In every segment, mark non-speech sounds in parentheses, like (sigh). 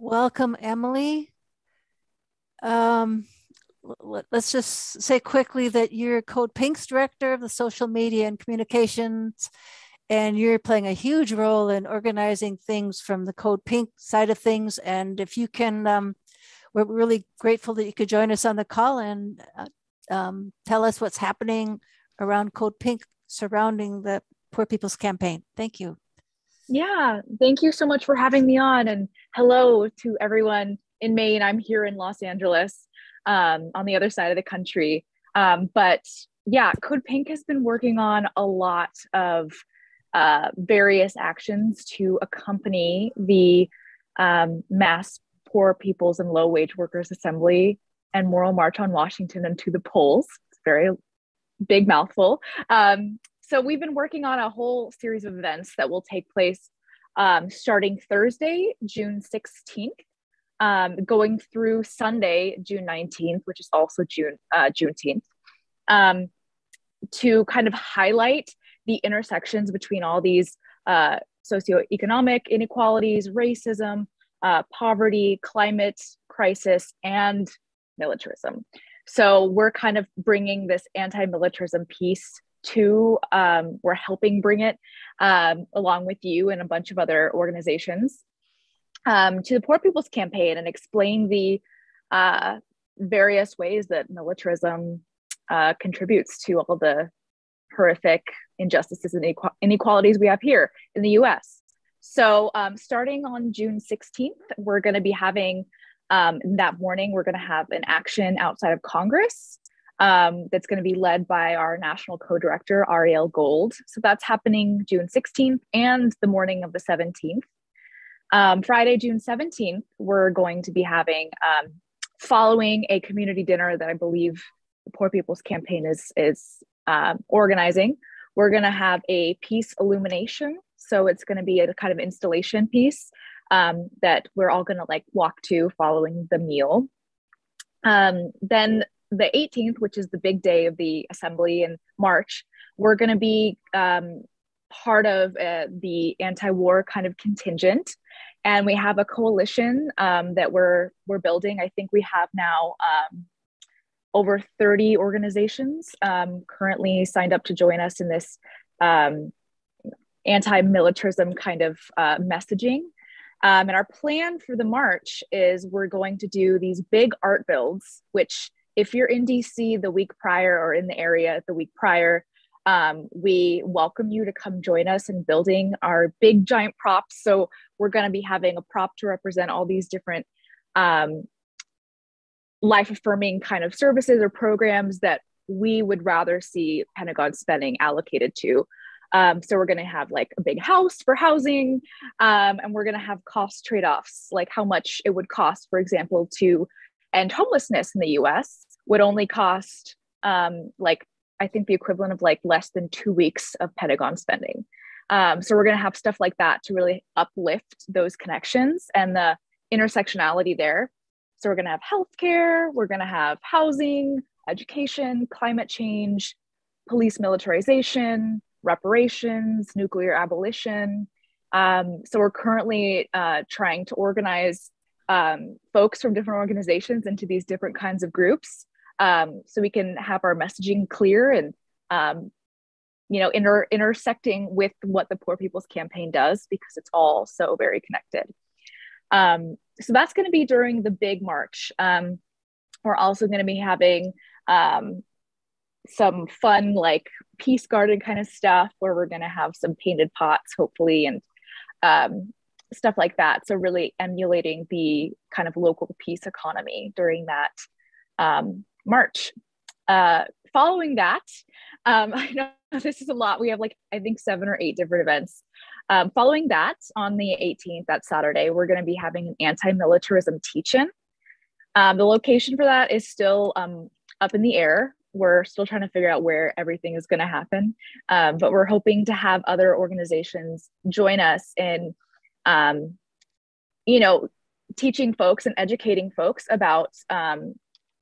Welcome, Emily. Um, let's just say quickly that you're Code Pink's director of the social media and communications, and you're playing a huge role in organizing things from the Code Pink side of things. And if you can, um, we're really grateful that you could join us on the call and uh, um, tell us what's happening around Code Pink surrounding the Poor People's Campaign. Thank you. Yeah, thank you so much for having me on. And hello to everyone in Maine. I'm here in Los Angeles um, on the other side of the country. Um, but yeah, Code Pink has been working on a lot of uh, various actions to accompany the um, mass poor people's and low wage workers assembly and moral march on Washington and to the polls. It's very big mouthful. Um, so we've been working on a whole series of events that will take place um, starting Thursday, June 16th, um, going through Sunday, June 19th, which is also June uh, Juneteenth, um, to kind of highlight the intersections between all these uh, socioeconomic inequalities, racism, uh, poverty, climate crisis, and militarism. So we're kind of bringing this anti-militarism piece to, um, we're helping bring it um, along with you and a bunch of other organizations um, to the Poor People's Campaign and explain the uh, various ways that militarism uh, contributes to all the horrific injustices and inequalities we have here in the US. So, um, starting on June 16th, we're going to be having um, that morning, we're going to have an action outside of Congress um, that's going to be led by our national co director, Ariel Gold. So, that's happening June 16th and the morning of the 17th. Um, Friday, June 17th, we're going to be having, um, following a community dinner that I believe the Poor People's Campaign is, is um, organizing, we're going to have a peace illumination. So it's going to be a kind of installation piece um, that we're all going to like walk to following the meal. Um, then the 18th, which is the big day of the assembly in March, we're going to be um, part of uh, the anti-war kind of contingent. And we have a coalition um, that we're we're building. I think we have now um, over 30 organizations um, currently signed up to join us in this um, anti-militarism kind of uh, messaging. Um, and our plan for the march is we're going to do these big art builds which if you're in dc the week prior or in the area the week prior um, we welcome you to come join us in building our big giant props so we're going to be having a prop to represent all these different um, life affirming kind of services or programs that we would rather see Pentagon spending allocated to. Um, so we're going to have like a big house for housing, um, and we're going to have cost trade offs, like how much it would cost, for example, to end homelessness in the U.S. would only cost um, like I think the equivalent of like less than two weeks of Pentagon spending. Um, so we're going to have stuff like that to really uplift those connections and the intersectionality there. So we're going to have healthcare, we're going to have housing, education, climate change, police militarization, reparations, nuclear abolition. Um, so we're currently uh, trying to organize um, folks from different organizations into these different kinds of groups um, so we can have our messaging clear and um, you know inter- intersecting with what the poor people's campaign does because it's all so very connected um, so that's going to be during the big march. Um, we're also going to be having um, some fun, like peace garden kind of stuff where we're going to have some painted pots, hopefully, and um, stuff like that. So, really emulating the kind of local peace economy during that um, march. Uh, following that, um, (laughs) I know this is a lot. We have like, I think, seven or eight different events. Um, following that, on the 18th, that Saturday, we're going to be having an anti militarism teach in. Um, the location for that is still um, up in the air. We're still trying to figure out where everything is going to happen. Um, but we're hoping to have other organizations join us in, um, you know, teaching folks and educating folks about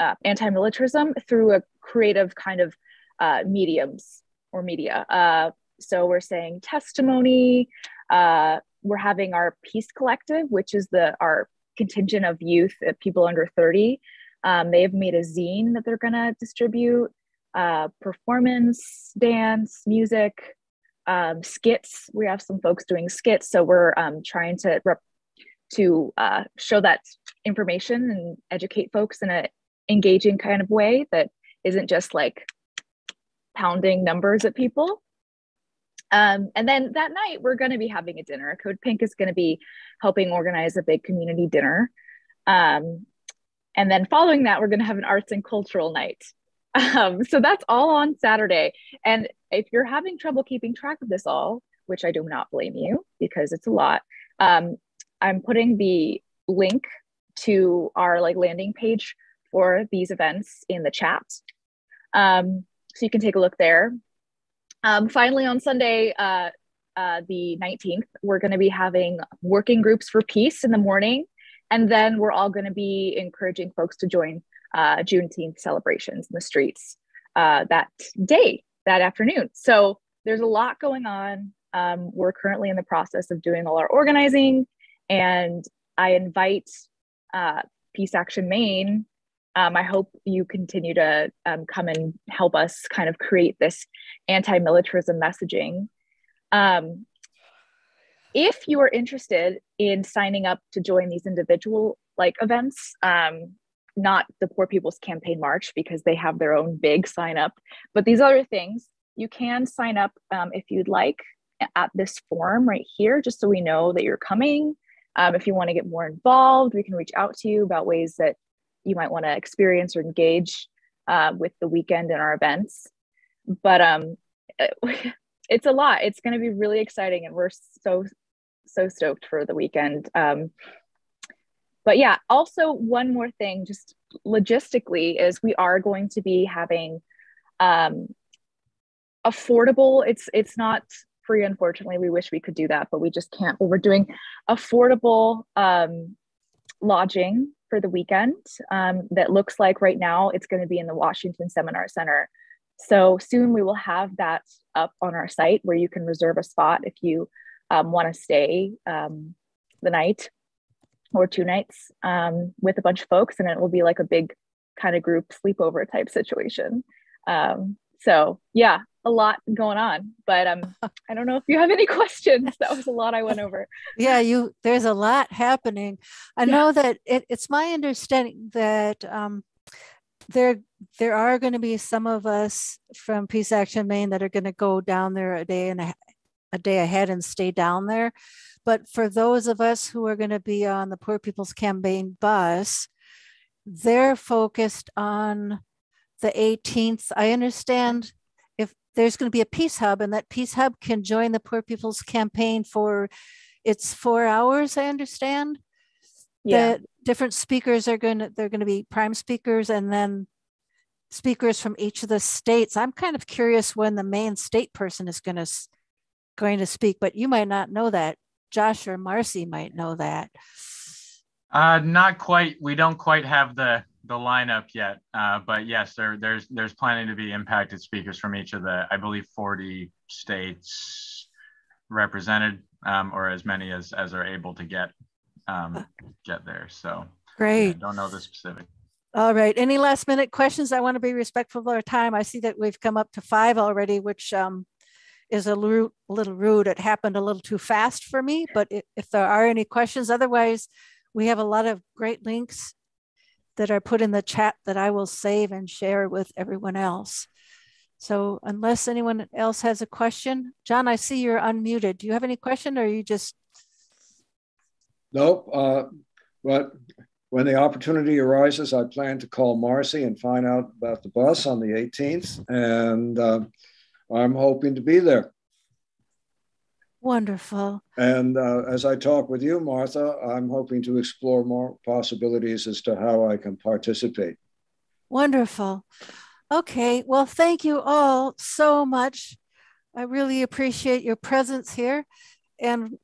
uh, anti militarism through a creative kind of uh, mediums or media. Uh, so we're saying testimony. Uh, we're having our Peace Collective, which is the our contingent of youth, uh, people under 30. Um, they have made a zine that they're going to distribute, uh, performance, dance, music, um, skits. We have some folks doing skits, so we're um, trying to rep- to show that information and educate folks in a engaging kind of way that isn't just like pounding numbers at people. Um, and then that night, we're going to be having a dinner. Code Pink is going to be helping organize a big community dinner. Um, and then following that, we're going to have an arts and cultural night. Um, so that's all on Saturday. And if you're having trouble keeping track of this all, which I do not blame you because it's a lot, um, I'm putting the link to our like landing page for these events in the chat. Um, so you can take a look there. Um, finally, on Sunday, uh, uh, the 19th, we're going to be having working groups for peace in the morning. And then we're all going to be encouraging folks to join uh, Juneteenth celebrations in the streets uh, that day, that afternoon. So there's a lot going on. Um, we're currently in the process of doing all our organizing. And I invite uh, Peace Action Maine um, I hope you continue to um, come and help us kind of create this anti-militarism messaging. Um, if you are interested in signing up to join these individual like events, um, not the Poor People's Campaign March because they have their own big sign up, but these other things, you can sign up um, if you'd like at this form right here, just so we know that you're coming. Um, if you want to get more involved, we can reach out to you about ways that you might want to experience or engage uh, with the weekend and our events. But um, (laughs) it's a lot. It's going to be really exciting, and we're so so stoked for the weekend. Um, but yeah, also one more thing, just logistically, is we are going to be having um, affordable. It's it's not free, unfortunately. We wish we could do that, but we just can't. But we're doing affordable um, lodging for the weekend um, that looks like right now it's going to be in the Washington Seminar Center. So soon we will have that up on our site where you can reserve a spot if you um, want to stay um, the night or two nights um, with a bunch of folks, and it will be like a big kind of group sleepover type situation. Um, so yeah, a lot going on, but um, I don't know if you have any (laughs) questions. That was a lot I went over. yeah, you there's a lot happening. I yeah. know that it, it's my understanding that um, there there are going to be some of us from Peace Action Maine that are going to go down there a day and a, a day ahead and stay down there. But for those of us who are going to be on the Poor People's Campaign bus, they're focused on the 18th. I understand there's going to be a peace hub and that peace hub can join the poor people's campaign for it's four hours i understand? Yeah. that different speakers are going to they're going to be prime speakers and then speakers from each of the states. I'm kind of curious when the Maine state person is going to going to speak but you might not know that. Josh or marcy might know that. Uh, not quite. We don't quite have the the lineup yet, uh, but yes, there, there's there's planning to be impacted speakers from each of the, I believe, 40 states represented, um, or as many as as are able to get um, get there. So great. I don't know the specific. All right. Any last minute questions? I want to be respectful of our time. I see that we've come up to five already, which um, is a little, little rude. It happened a little too fast for me, but if there are any questions, otherwise, we have a lot of great links that are put in the chat that I will save and share with everyone else. So unless anyone else has a question, John, I see you're unmuted. Do you have any question or you just? Nope. Uh, but when the opportunity arises, I plan to call Marcy and find out about the bus on the 18th. And uh, I'm hoping to be there. Wonderful. And uh, as I talk with you, Martha, I'm hoping to explore more possibilities as to how I can participate. Wonderful. Okay. Well, thank you all so much. I really appreciate your presence here and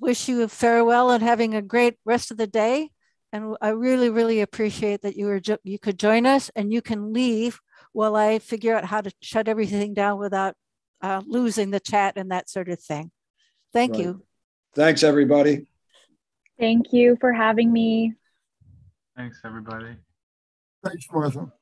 wish you a farewell and having a great rest of the day. And I really, really appreciate that you were you could join us and you can leave while I figure out how to shut everything down without uh, losing the chat and that sort of thing. Thank right. you. Thanks, everybody. Thank you for having me. Thanks, everybody. Thanks, Martha.